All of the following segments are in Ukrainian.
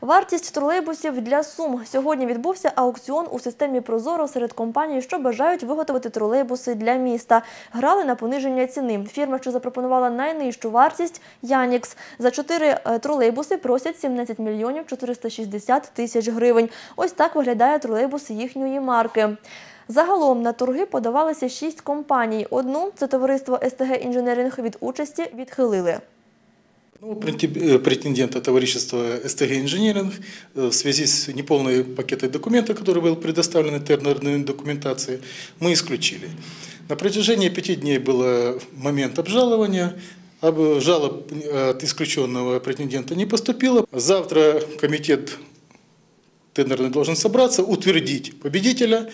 Вартість тролейбусів для Сум. Сьогодні відбувся аукціон у системі Прозоро серед компаній, що бажають виготовити тролейбуси для міста. Грали на пониження ціни. Фірма, що запропонувала найнижчу вартість – Янікс. За чотири е, тролейбуси просять 17 мільйонів 460 тисяч гривень. Ось так виглядає тролейбус їхньої марки. Загалом на торги подавалися шість компаній. Одну – це товариство СТГ «Інженеринг» від участі відхилили. Ну, э, претендента товарищества СТГ «Инжиниринг» э, в связи с неполной пакетой документов, который был предоставлен тендерной документации, мы исключили. На протяжении пяти дней был момент обжалования. Об- Жалоб э, от исключенного претендента не поступило. Завтра комитет тендерный должен собраться, утвердить победителя.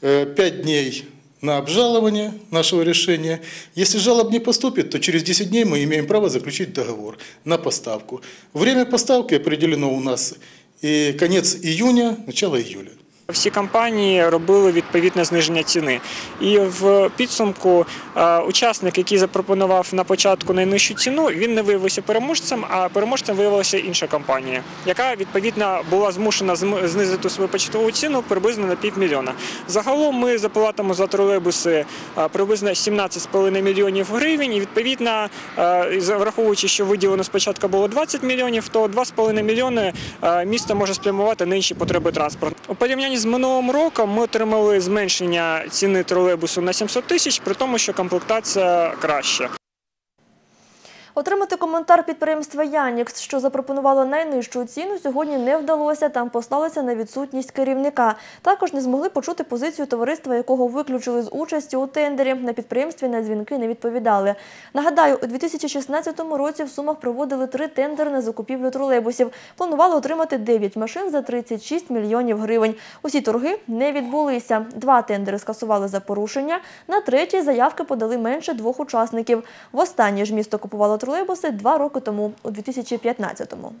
Э, Пять дней на обжалование нашего решения. Если жалоб не поступит, то через 10 дней мы имеем право заключить договор на поставку. Время поставки определено у нас и конец июня, начало июля. Всі компанії робили відповідне зниження ціни. І в підсумку е, учасник, який запропонував на початку найнижчу ціну, він не виявився переможцем, а переможцем виявилася інша компанія, яка відповідно була змушена знизити свою початкову ціну приблизно на півмільйона. Загалом ми заплатимо за тролейбуси е, приблизно 17,5 мільйонів гривень. І відповідно, е, враховуючи, що виділено спочатку було 20 мільйонів, то 2,5 мільйони місто може спрямувати на інші потреби транспорту. У порівнянні з минулим роком ми отримали зменшення ціни тролейбусу на 700 тисяч, при тому, що комплектація краща. Отримати коментар підприємства Янікс, що запропонувало найнижчу ціну, сьогодні не вдалося. Там послалися на відсутність керівника. Також не змогли почути позицію товариства, якого виключили з участі у тендері. На підприємстві на дзвінки не відповідали. Нагадаю, у 2016 році в Сумах проводили три тендери на закупівлю тролейбусів. Планували отримати 9 машин за 36 мільйонів гривень. Усі торги не відбулися. Два тендери скасували за порушення. На третій заявки подали менше двох учасників. Востаннє ж місто купувало тролейбуси два роки тому, у 2015-му.